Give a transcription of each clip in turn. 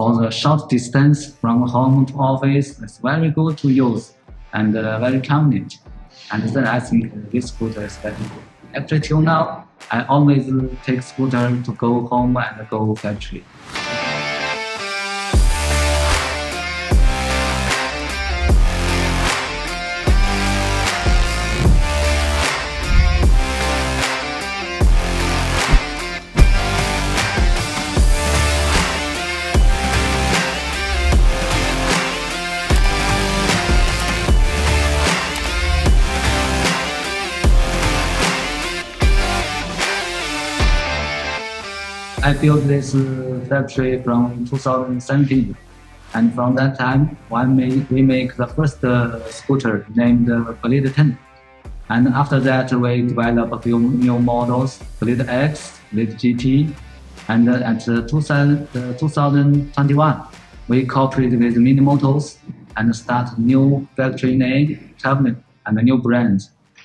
for the short distance from home to office, it's very good to use and uh, very convenient. And then I think this scooter is very good. Actually, till now, I always take scooter to go home and go factory. I built this uh, factory from 2017. And from that time, we make the first uh, scooter named uh, Blade 10. And after that, we develop a few new models, Blade X, Blade GT. And uh, at uh, 2000, uh, 2021, we cooperated with Mini Motors and start new factory name, Teverun, and a new brand.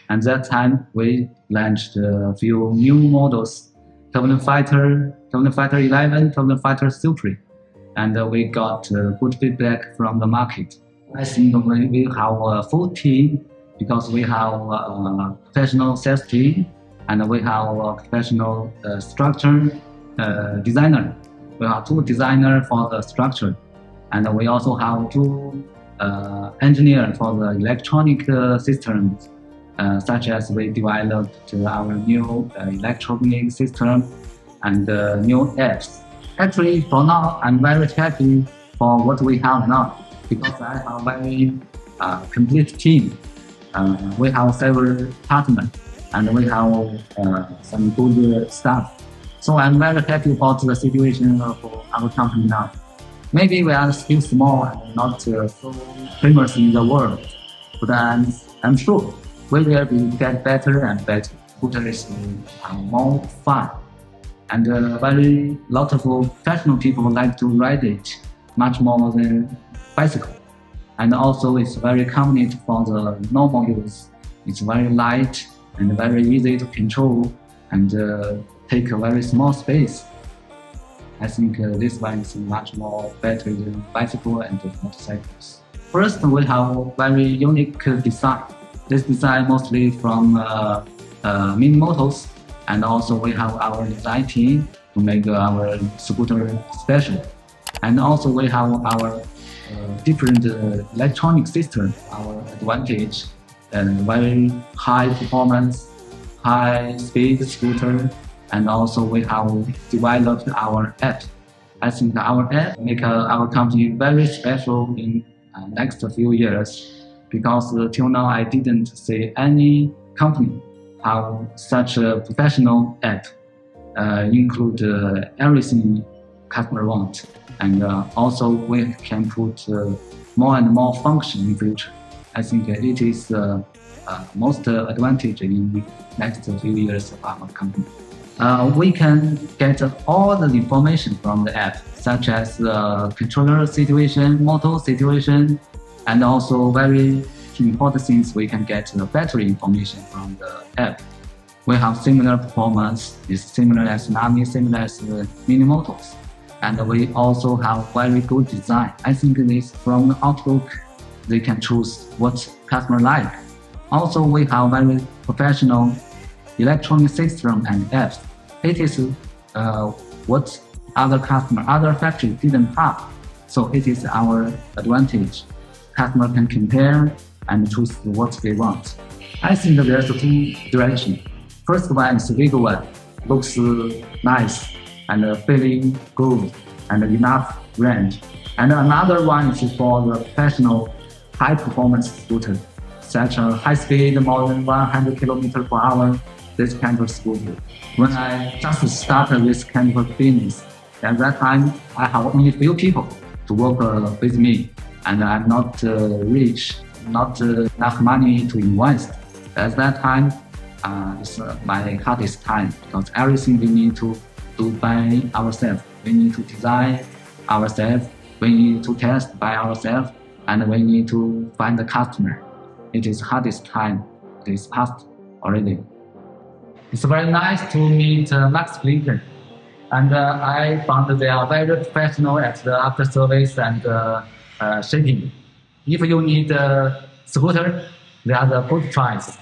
And that time, we launched a few new models, Teverun Fighter, Teverun Fighter 11, Teverun Fighter Super, and uh, we got uh, good feedback from the market. I think we have a full team because we have a professional sales team and we have a professional uh, structure uh, designer. We have two designers for the structure, and we also have two uh, engineers for the electronic uh, such as we developed our new electronic system and uh, new apps. Actually, for now, I'm very happy for what we have now because I have a very uh, complete team. Uh, we have several partners and we have uh, some good staff. So I'm very happy about the situation of our company now. Maybe we are still small and not uh, so famous in the world, but I'm, I'm sure we will be get better and better. Scooter is more fun and uh, very lot of professional people like to ride it much more than bicycle. And also it's very convenient for the normal use. It's very light and very easy to control and uh, take a very small space. I think uh, this one is much more better than bicycle and motorcycles. First, we have very unique design. This design mostly from uh, uh, Mini Motors and also we have our design team to make our scooter special. And also we have our uh, different uh, electronic system, our advantage and very high performance, high speed scooter. And also we have developed our app. I think our app make uh, our company very special in uh, next few years because uh, till now I didn't see any company have such a professional app, uh, include uh, everything customer want, and uh, also we can put uh, more and more function in future. I think it is uh, uh, most advantage in next few years of our company. we can get all the information from the app, such as the controller situation, motor situation, and also very important things we can get the battery information from the app. We have similar performance, it's similar as Nami, similar as Mini Motors. And we also have very good design. I think this from Outlook, they can choose what customer like. Also, we have very professional electronic system and apps. It is uh, what other customer, other factory didn't have. So it is our advantage. Customer can compare and choose what they want. I think there's two directions. First one is big one, looks nice and feeling good and enough range. And another one is for the professional high performance scooter, such as high speed more than 100 km per hour, this kind of scooter. When I just started this kind of business, at that time I have only few people to work uh, with me, and I'm not uh, rich not uh, enough money to invest. At that time, uh, it's my hardest time because everything we need to do by ourselves. We need to design ourselves. We need to test by ourselves, and we need to find the customer. It is hardest time. It is past already. It's very nice to meet uh, Max Blinker. And uh, I found they are very professional at the after service and uh, uh, shipping. If you need a scooter, there are the good choice.